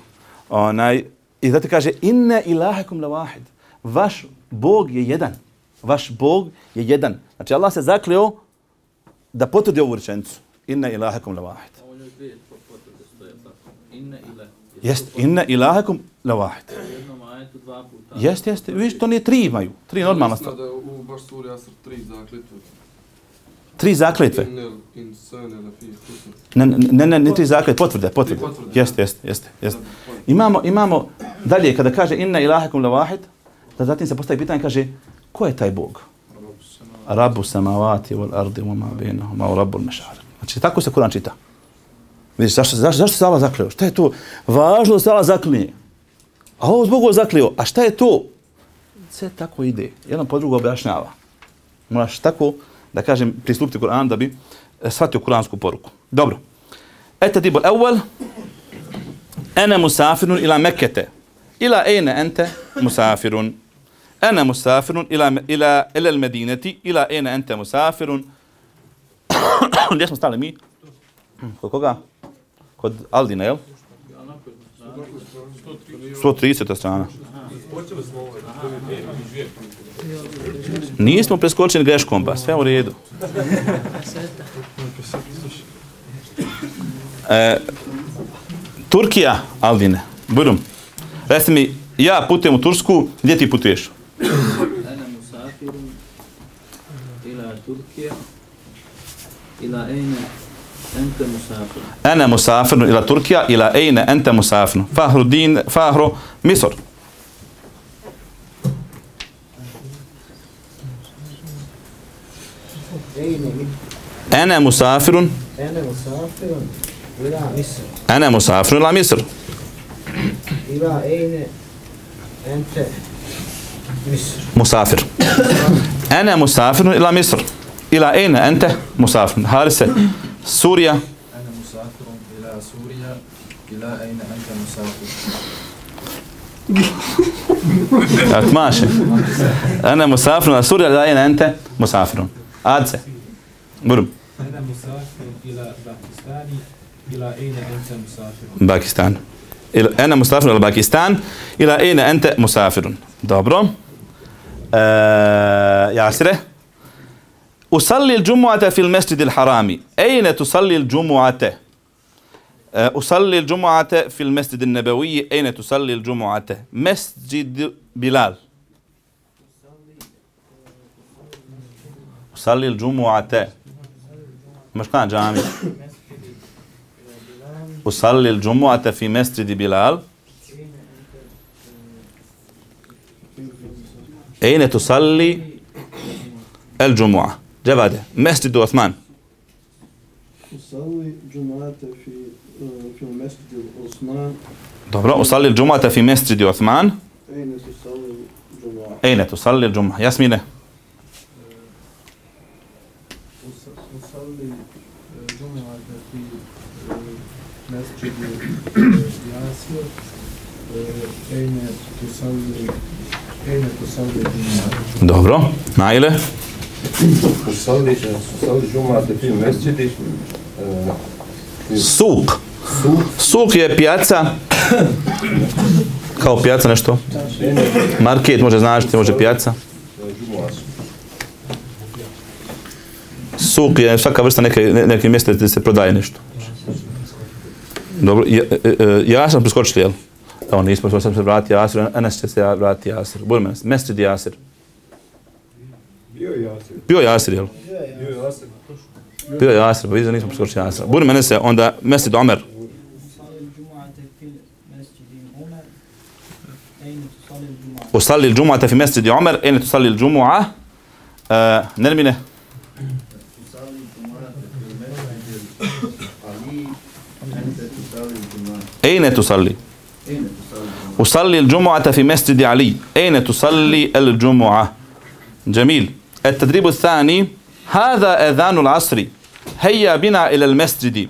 Onaj, I zato kaže, inne ilahakum lavahid. Vaš Bog je jedan. Vaš Bog je jedan. Znači Allah se zakleo da potvrdi ovu rečenicu. Inne ilahakum lavahid.
Inne ile.
Jest, inne ilahekum lavahid.
Jednom ajetu dva puta.
Jeste, jeste. Viš, to nije tri imaju. Tri normalna
Mislim
stvar.
da je u baš suri Asr tri zakletve.
Tri zakletve.
La.
Ne, ne, ne, ne tri zakletve, potvrde, potvrde. Jeste, jeste, jeste, jeste. Imamo, imamo, dalje, kada kaže inna ilahekum lavahid, da zatim se postavi pitanje, kaže, ko je taj Bog? Rabu samavati wal ardi wa ma bainahuma wa rabbul mashar. Znači tako se Kur'an čita. Vidiš zašto zašto zašto se Allah zakleo? Šta je to? Važno se Allah zaklinje. A ovo zbog ovo zakleo. A šta je to? Sve tako ide. Jedan po drugo objašnjava. Moraš tako, da kažem, pristupiti Kur'an da bi e, shvatio kuransku poruku. Dobro. Eta dibul awal. Ana musafirun ila mekete. Ila ejne ente musafirun. Ana musafirun ila, ila, ila al-Medineti. Ila ejne ente musafirun. Gdje smo stali mi? Kod koga? Kod Aldina, jel? 130. strana. Nismo preskočili greškom, ba, sve u redu. E, Turkija, Aldine, budum. Reci mi, ja putujem u Tursku, gdje ti putuješ?
Ana musafirun ila Turkija. Ila ejne ente musafir.
أنا مسافر إلى تركيا. إلى أين أنت مسافر؟ فهر دين فهر مصر. أنا مسافر.
أنا مسافر إلى مصر.
أنا مسافر إلى مصر.
إلى أين أنت مصر؟
مسافر. أنا مسافر إلى مصر. إلى أين أنت مسافر؟ هارسة سوريا.
أنا مسافر إلى سوريا. إلى أين أنت مسافر؟
ماشي. أنا مسافر إلى سوريا. إلى أين أنت مسافر؟ عادسة برم
أنا مسافر إلى باكستان. إلى أين أنت مسافر؟
باكستان. أنا مسافر إلى باكستان. إلى أين أنت مسافر؟ dobro آه ياسره أصلي الجمعة في المسجد الحرام. أين تصلي الجمعة؟ آه، أصلي الجمعة في المسجد النبوي. أين تصلي الجمعة؟ مسجد بلال. أصلي الجمعة. مش كان جامع. أصلي الجمعة في مسجد بلال. أين تصلي الجمعة؟ جواد مسجد عثمان.
أصلي جمعة في في مسجد عثمان.
أصلي الجمعة في مسجد عثمان.
أين تصلي الجمعة؟
أين تصلي الجمعة؟ ياسمينة
أصلي الجمعة في مسجد ياسر أين تصلي أين تصلي الجمعة؟
Dobro, Najle?
Džumate fi mesđidi.
Suk. Suk je pijaca. Kao pijaca nešto. Market može značiti, može pijaca. Suk je svaka vrsta neke, neke mjesta gdje se prodaje nešto. Dobro, ja, ja sam preskočili, jel? Evo, nismo, smo sam se vratio Jasir, Enes će se ja vratiti Jasir. Budemo, mesjid Jasir.
Bio je Jasir.
Bio je Jasir, jel?
Bio je Jasir.
Bio je Jasir, pa vidio nismo preskočili Jasir. Budemo, Enes se, onda mesjid Omer. أصلي الجمعة في مسجد عمر أين تصلي الجمعة؟ آه نرمينه أين تصلي؟ أصلي الجمعة في مسجد علي أين تصلي الجمعة؟ جميل التدريب الثاني هذا أذان العصر. هيا بنا إلى المسجد.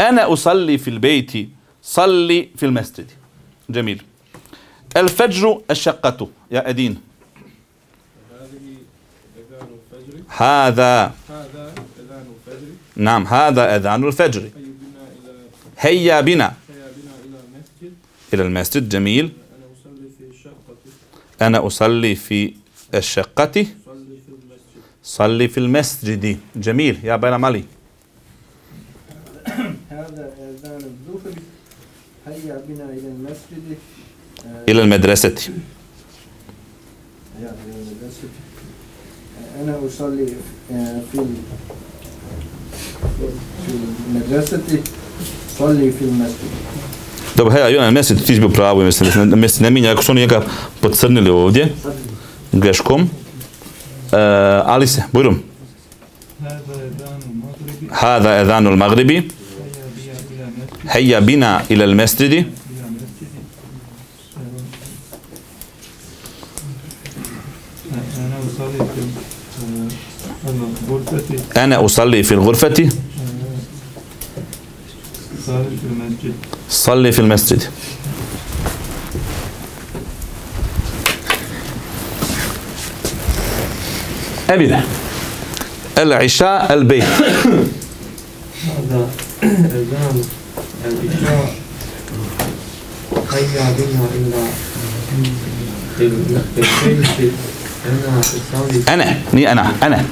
أنا أصلي في البيت. صلي في المسجد. جميل. الفجر الشقة. يا أدين. هذا
هذا أذان الفجر
نعم هذا أذان الفجر. هيا بنا.
إلى المسجد.
جميل.
أنا أصلي في
الشقة.
المسجد
صلي في المسجد جميل يا بين مالي
هذا أذان الظهر هيا بنا إلى المسجد
إلى المدرسة
يا إلى المدرسة أنا أصلي في ال- في المدرسة صلي في المسجد
Dobro, hej, Jonan, mjesto ti si bio pravo, mislim, da mjesto ne minja, ako su oni njega podcrnili ovdje, greškom, Uh, ali se, bujrum. هذا أذان المغرب. هيا بنا إلى المسجد.
أنا أصلي في الغرفة. صلي في المسجد.
صلي في المسجد. أبدا العشاء البيت.
أذان العشاء بنا أنا
أنا أنا أنا
أنا.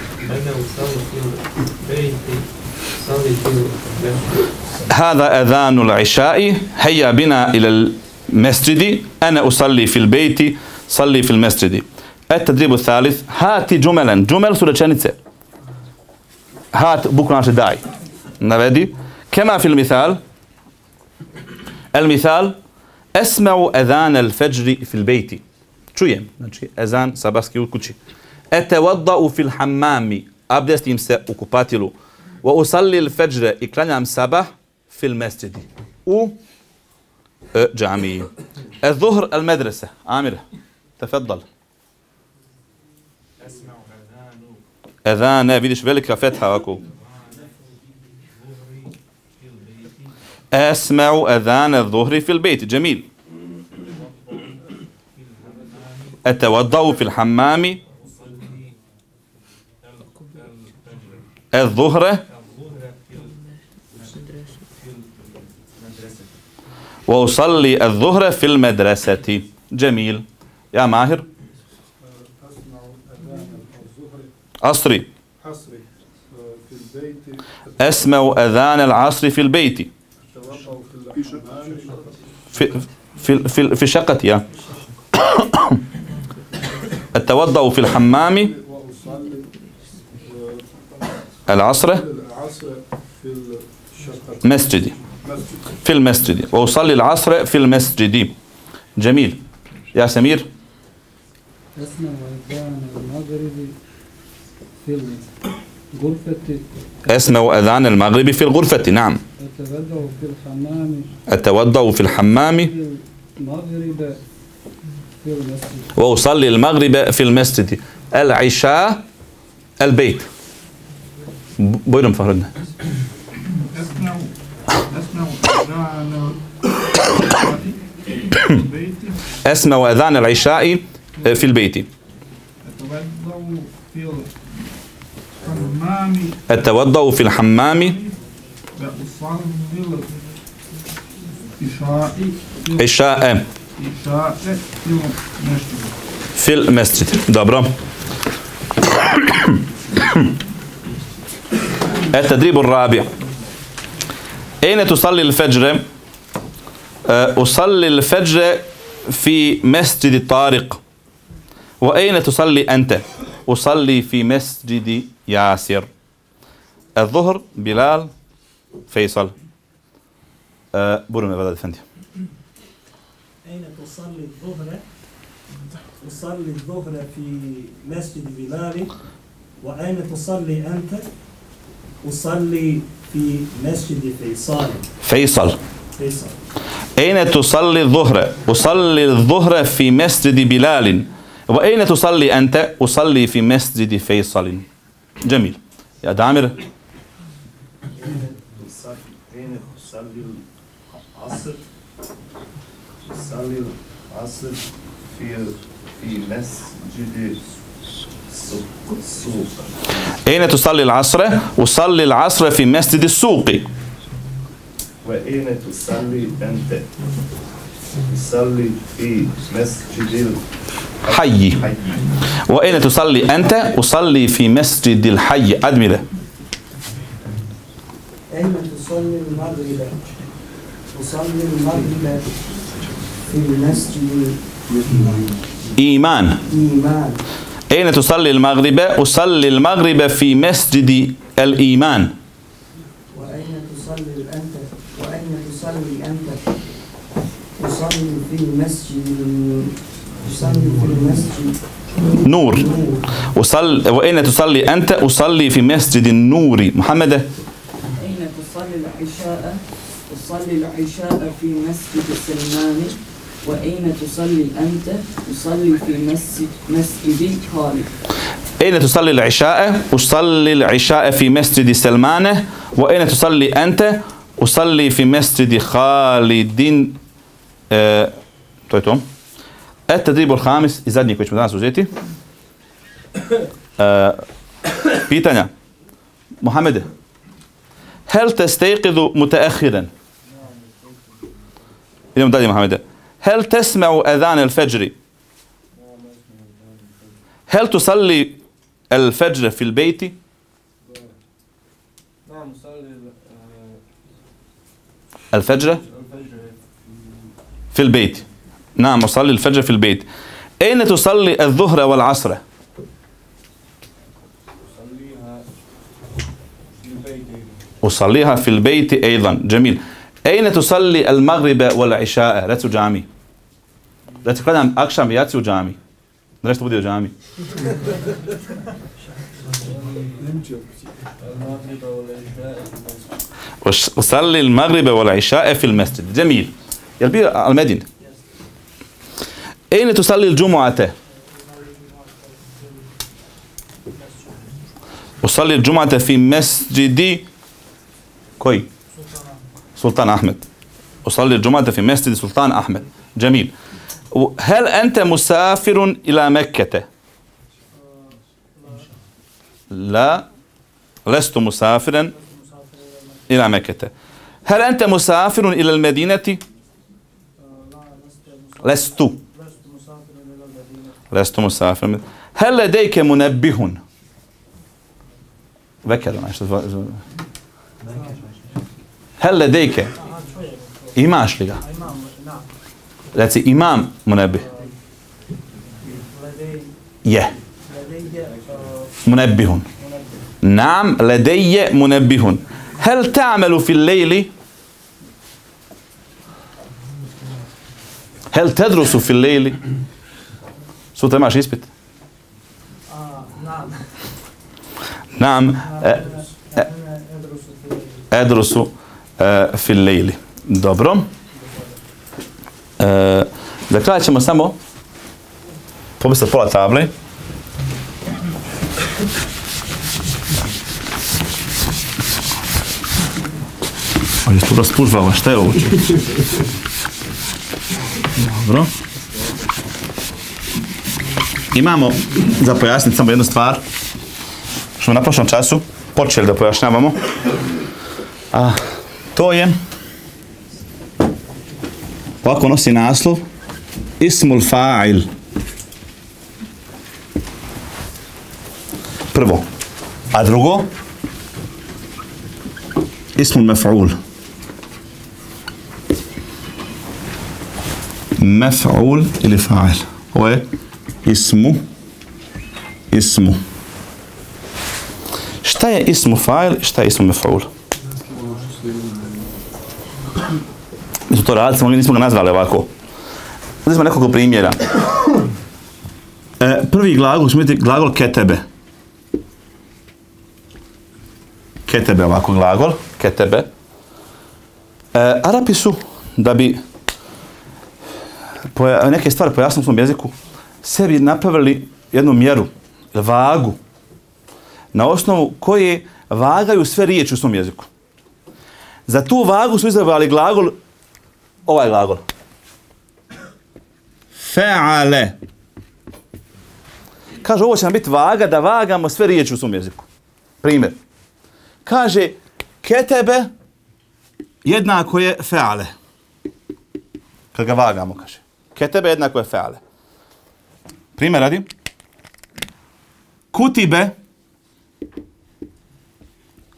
هذا أذان العشاء. هيا بنا إلى المسجد. أنا أصلي في البيت صلي في المسجد. التدريب الثالث هات جملا جمل rečenice هات naše daj navedi كما في المثال المثال أسمع أذان الفجر في البيت. znači ezan sabahski u kući أتوضأ في الحمام. se u kupatilu وأصلي الفجر. i klanjam sabah في المسجد. و جامي الظهر المدرسة. عامر تفضل. أذان vidiš velika fetha ovako أسمع أذان الظهر في البيت. جميل. أتوضأ في الحمام. الظهر. وأصلي الظهر في المدرسة. جميل. يا ماهر. عصري
حصري في البيت.
أسمع أذان العصر في البيت. في في في في شقتي. أتوضأ في الحمام.
وأصلي.
العصر.
العصر في الشقة.
مسجدي في المسجد. وأصلي العصر في المسجد. جميل. يا سمير.
أسمع وأذان المغرب. في الغرفة
أسمع أذان المغرب في الغرفة نعم.
أتبدأ في الحمام.
أتوضأ في الحمام.
في المغرب في المسجد.
وأصلي المغرب في المسجد. العشاء البيت. بوينم فهرنا.
أسمع أسمع أذان البيت.
أسمع أذان العشاء في البيت.
أتوضأ في
أتوضأ في الحمام. عشاء
عشاء في المسجد.
دبرة. التدريب الرابع. أين تصلي الفجر؟ آه، أصلي الفجر في مسجد طارق وأين تصلي أنت؟ أصلي في مسجد ياسر. الظهر بلال فيصل. آه، بورم يا
أين تصلي الظهر؟ تصلي الظهر في مسجد بلال. وأين تصلي أنت؟ أصلي في مسجد فيصل.
فيصل.
فيصل.
أين تصلي الظهر؟ أصلي الظهر في مسجد بلال. وأين تصلي أنت؟ أصلي في مسجد فيصل. جميل يا دامر
أين تصلي العصر؟ تصلي العصر في في مسجد السوق
أين تصلي العصر؟ أصلي العصر في مسجد السوق
وأين تصلي أنت؟ تصلي في مسجد
حي وأين تصلي أنت؟ أصلي في مسجد الحي أدمرة
أين تصلي المغرب؟ أصلي المغرب في مسجد
إيمان
إيمان
أين تصلي المغرب؟ أصلي المغرب في مسجد الإيمان
وأين تصلي أنت؟ وأين تصلي أنت؟ أصلي في مسجد أصلي في المسجد
نور أصلي وأين تصلي أنت؟ أصلي في مسجد النور محمد
أين تصلي العشاء؟ أصلي العشاء في مسجد سلمان وأين تصلي أنت؟ أصلي في مسجد مسجد خالد
أين تصلي العشاء؟ أصلي العشاء في مسجد سلمانة وأين تصلي أنت؟ أصلي في مسجد خالد آه... طيب التدريب الخامس إذا نيكوش مدانا سوزيتي آه... بيتانيا محمد هل تستيقظ متأخرا؟ إلى مدادي محمد هل تسمع أذان الفجر؟ هل تصلي الفجر في البيت؟
نعم صلي
الفجر في البيت. نعم أصلي الفجر في البيت. أين تصلي الظهر والعصر؟ أصليها في البيت أيضا. جميل. أين تصلي المغرب والعشاء؟ لا جامي لا تقدم أكشم ياتسو جامي ليش تبدي جامي. أصلي المغرب والعشاء في المسجد. جميل. يلبي المدينة أين تصلي الجمعة؟ أصلي الجمعة في مسجد كوي؟ سلطان أحمد. أصلي الجمعة في مسجد سلطان أحمد. جميل. هل أنت مسافر إلى مكة؟ لا. لست مسافرا إلى مكة. هل أنت مسافر إلى المدينة؟ لست. لست مسافرا. هل لديك منبه؟ ذكر. هل لديك؟ munebih.
Ledej,
Je.
ledej je, uh,
منبه. نعم لدي منبه. هل Hel tedrusu fil lejli? Sutra imaš ispit? Nam. E, edrusu e, fil lejli. Dobro. E, da kraj ćemo samo pobisati pola table. Ali je tu raspužvala, šta je ovo? Dobro. Imamo, za pojasniti samo jednu stvar, što smo na prošlom času počeli da pojašnjavamo. A, to je, ovako nosi naslov, Ismul fa'il. Prvo. A drugo, Ismul mef'ul. Mef'ul ili fa'il. Ovo je ismu, ismu. Šta je ismu fa'il šta je ismu mef'ul? Mi smo to radili, samo nismo ga nazvali ovako. Uzeli smo nekoliko primjera. E, prvi glagol ćemo vidjeti glagol ketebe. Ketebe ovako glagol, ketebe. E, Arapi su, da bi poja, neke stvari pojasnili u svom jeziku, sebi napravili jednu mjeru, vagu, na osnovu koje vagaju sve riječi u svom jeziku. Za tu vagu su izabrali glagol, ovaj glagol. Fe'ale. Kaže, ovo će nam biti vaga da vagamo sve riječi u svom jeziku. Primjer. Kaže, ketebe jednako je fe'ale. Kad ga vagamo, kaže. Ketebe jednako je fe'ale. Primjer radi. Kutibe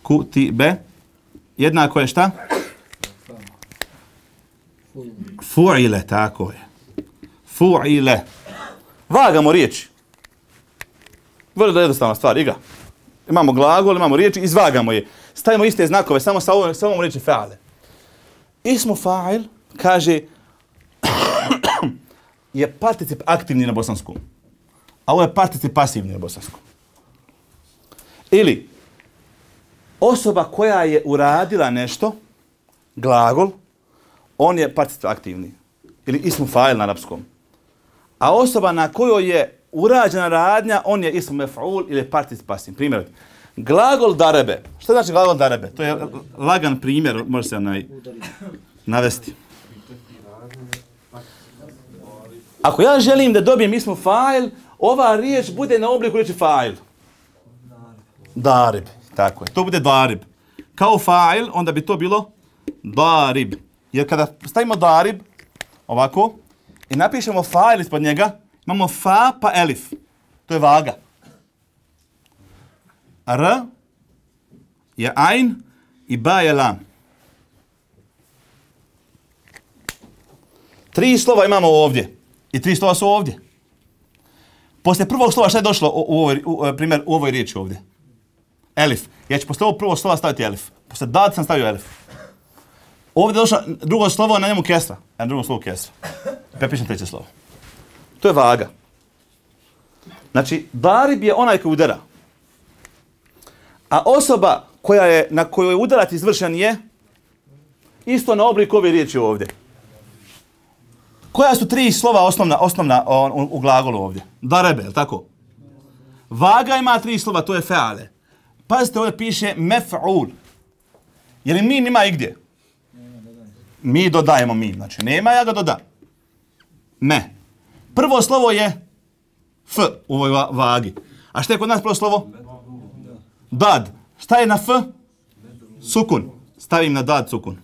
kutibe jednako je šta? Fu'ile, tako je. Fu'ile. Vagamo riječi. Vrlo jednostavna stvar, iga. Imamo glagol, imamo riječi, izvagamo je. Stavimo iste znakove, samo sa ovom, sa ovom riječi fa'ale. Ismu fa'il kaže je particip aktivni na bosanskom. A ovo je particip pasivni na bosanskom. Ili osoba koja je uradila nešto, glagol, on je particip aktivni. Ili ismu fa'il na arapskom. A osoba na kojoj je urađena radnja, on je ismu mef'ul ili particip pasivni. Primjer, glagol darebe. Šta znači glagol darebe? To je lagan primjer, može se onaj navesti. Ako ja želim da dobijem ismu fa'il, ova riječ bude na obliku riječi fa'il. Darib. Tako je. To bude darib. Kao fa'il, onda bi to bilo darib. Jer kada stavimo darib, ovako, i napišemo fa'il ispod njega, imamo fa pa elif. To je vaga. R je ajn i ba je lam. Tri slova imamo ovdje. I tri slova su ovdje. Poslije prvog slova šta je došlo u, u, ovoj, u, e, primjer, u ovoj riječi ovdje? Elif. Ja ću poslije ovog prvog slova staviti elif. Poslije dat sam stavio elif. Ovdje je došlo drugo slovo, na njemu kesra. Na drugom slovu kesra. Prepišem treće slovo. To je vaga. Znači, darib je onaj koji udara. A osoba koja je, na kojoj je udarat izvršen je isto na oblik ove riječi ovdje. Koja su tri slova osnovna, osnovna on, u, u glagolu ovdje? Darebe, je tako? Vaga ima tri slova, to je feale. Pazite, ovdje piše mef'ul. Je li mi nima igdje? Mi dodajemo mi. Znači, nema, ja ga dodam. Me. Prvo slovo je f u ovoj va vagi. A šta je kod nas prvo slovo? Dad. Šta je na f? Sukun. Stavim na dad sukun.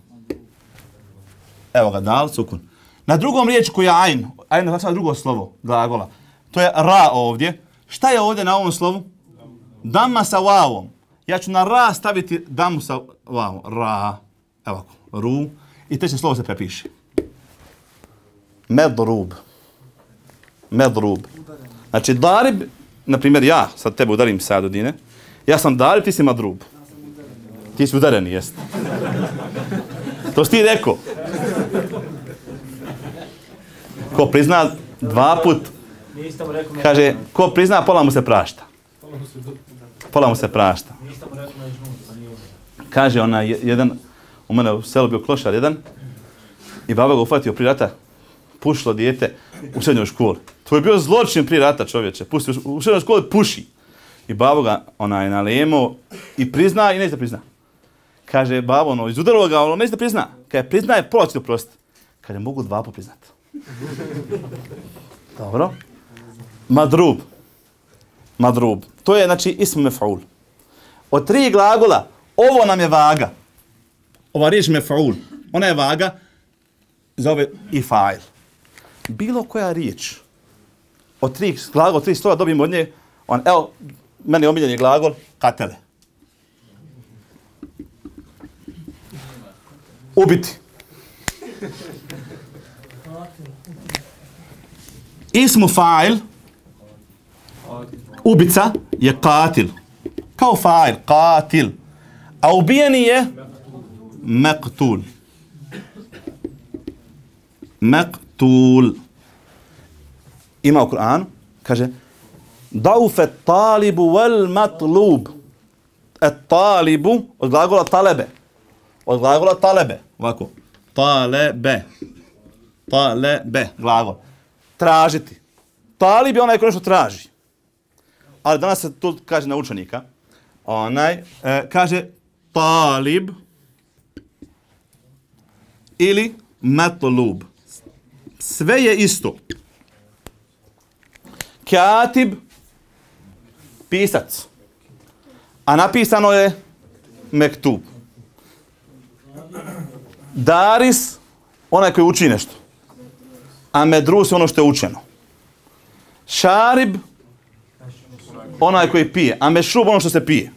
Evo ga, dal, sukun. Na drugom riječku koja je ajn. Ajn je znači drugo slovo glagola. To je ra ovdje. Šta je ovdje na ovom slovu? Dama sa wavom. Ja ću na ra staviti damu sa wavom. Ra. Evo ako. Ru. i treće slovo se prepiše. Medrub. Medrub. Znači, darib, na primjer, ja sad tebe udarim sad odine, ja sam darib, ti si madrub. Ti si udareni, jest. To si ti rekao. Ko prizna dva put, kaže, ko prizna, pola mu se prašta. Pola mu se prašta.
Na pa.
Kaže ona, je- jedan, u mene u selu bio klošar jedan, i baba ga ufatio prije rata, pušilo dijete u srednjoj školi. To je bio zločin prije rata čovječe. Pusti, u- srednjoj školi puši. I babo ga onaj nalemo i prizna i neće da prizna. Kaže babo ono, izudarilo ga, ono neće da prizna. Kaže priznaje, pola će to prostiti. Kaže mogu dva po priznat. Dobro. Madrub. Madrub. To je znači ism mef'ul. Od tri glagola, ovo nam je vaga. Ova riječ mef'ul. Ona je vaga za ove i fa'il. Bilo koja riječ od tri glagola, od tri slova dobijemo od nje, on, evo, meni omiljeni omiljen je glagol, katele. Ubiti. اسم فاعل اوبتا يقاتل. كو فاعل قاتل. أو بيانية مقتول. مقتول. إما القرآن كاشا ضعف الطالب والمطلوب. الطالب. وضعقوا الطالب وضعقوا الطالب واكو. طالب. طالب. وضعقوا Tražiti. Talib je onaj ko nešto traži. Ali danas se to kaže na učenika. Onaj, e, kaže talib ili matlub. Sve je isto. Katib, pisac. A napisano je mektub. Daris, onaj koji uči nešto. A medrus je ono što je učeno. Šarib, onaj koji pije. A mešrub ono što se pije.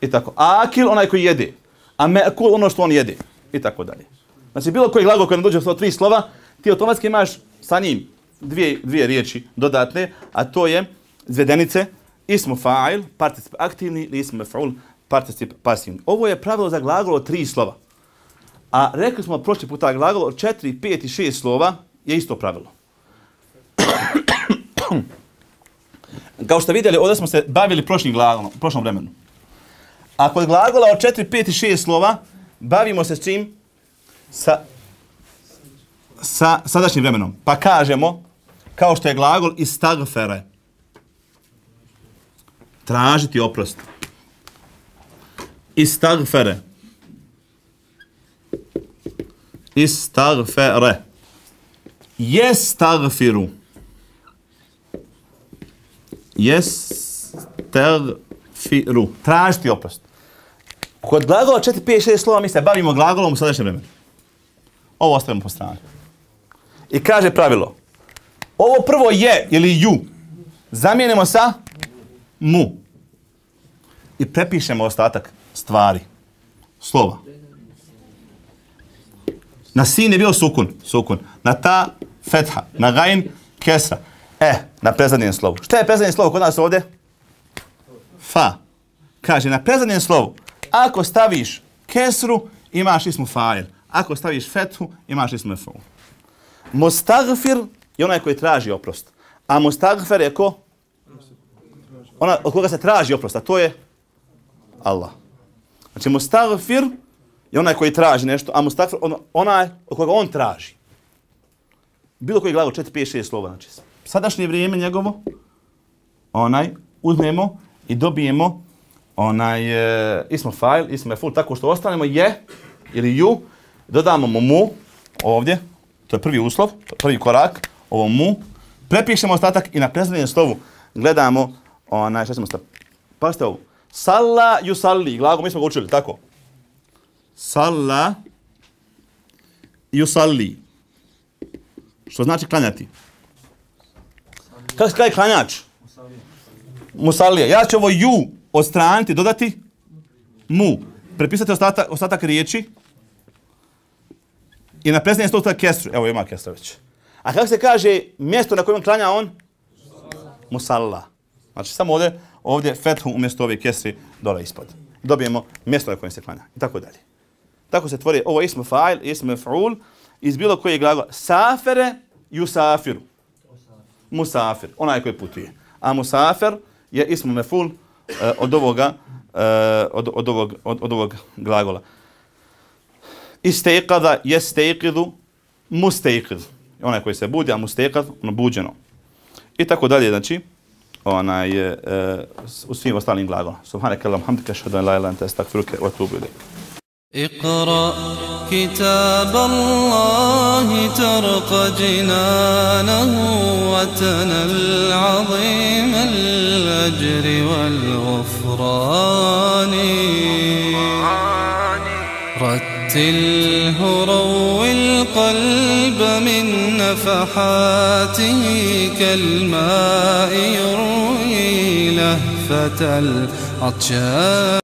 I tako. Akil, onaj koji jede. A mekul, ono što on jede. I tako dalje. Znači, bilo koji glagol koji nam dođe sa tri slova, ti automatski imaš sa njim dvije, dvije riječi dodatne, a to je zvedenice, ismu fa'il, particip aktivni, ili ismu fa'ul, particip pasivni. Ovo je pravilo za glagol od tri slova. A rekli smo prošli puta glagol od četiri, pet i 6 slova je isto pravilo. Kao što vidjeli, ovdje smo se bavili prošlim glagolom, prošlom vremenu. A kod glagola od 4, 5 i 6 slova bavimo se s čim? Sa, sa sadašnjim vremenom. Pa kažemo, kao što je glagol istagfere. Tražiti oprost. Istagfere. Istagfere. Jestagfiru. Jestagfiru. Tražiti oprost. Kod glagola 4, 5, 6 slova mi se bavimo glagolom u sadašnjem vremenu. Ovo ostavimo po strani. I kaže pravilo. Ovo prvo je ili ju. Zamijenimo sa mu. I prepišemo ostatak stvari. Slova. Na sin je bio sukun. Sukun. Na ta fetha. Na gajn kesra. E, na prezadnjem slovu. Šta je prezadnje slovo kod nas ovdje? Fa. Kaže, na prezadnjem slovu, ako staviš kesru, imaš ismu fa'il. Ako staviš fethu, imaš ismu fa'il. Mustagfir je onaj koji traži oprost. A mustagfir je ko? Ona od koga se traži oprost, a to je Allah. Znači, mustagfir je onaj koji traži nešto, a mustakfir on, onaj od koga on traži. Bilo koji glagol, 4, 5, 6 slova. Znači, sadašnje vrijeme njegovo, onaj, uzmemo i dobijemo onaj e, ismo file, ismo full, tako što ostanemo je ili ju, dodamo mu mu ovdje, to je prvi uslov, prvi korak, ovo mu, prepišemo ostatak i na prezadnjem slovu gledamo, onaj, šta ćemo staviti? Pazite ovo, salla ju salli, glagol, mi smo ga učili, tako? Salla yusalli. Što znači klanjati? Kako se kaže klanjač? Musallija. Ja ću ovo ju odstraniti, dodati mu. Prepisati ostatak, ostatak riječi. I na predsjednje sto kestru. Evo ima kestra već. A kako se kaže mjesto na kojem klanja on? Musalla. Znači samo ovdje, ovdje fethu umjesto ove kestri dole ispod. Dobijemo mjesto na kojem se klanja. I tako dalje. Tako se tvori ovo ismu fa'il, ismu fa'ul iz bilo koje glagola. Safere, yusafiru. Musafir, onaj koji putuje. A musafir je ismu meful uh, od ovoga uh, od, od, ovog, od, od ovog glagola. Isteiqada jesteiqidu musteiqid. Onaj koji se budi, a musteiqad, ono buđeno. I tako dalje, znači, onaj, uh, u svim ostalim glagolama. Subhanaka Allahum hamdika, šadu la ilan, te stakfiruke, wa atubu.
اقرأ كتاب الله ترق جنانه وتنل عظيم الأجر والغفران. رتله روي القلب من نفحاته كالماء يروي لهفة العطشان.